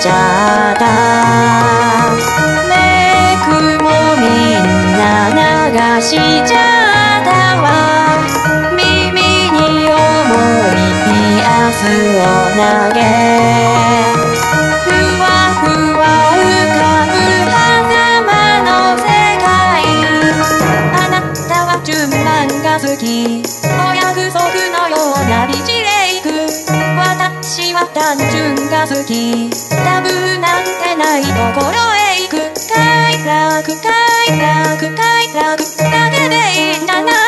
家。単純が好き。ラブなんてない。ところへ行く。快楽快楽快楽だけでいいんだな。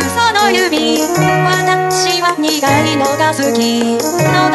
すその指私は苦いのが好き。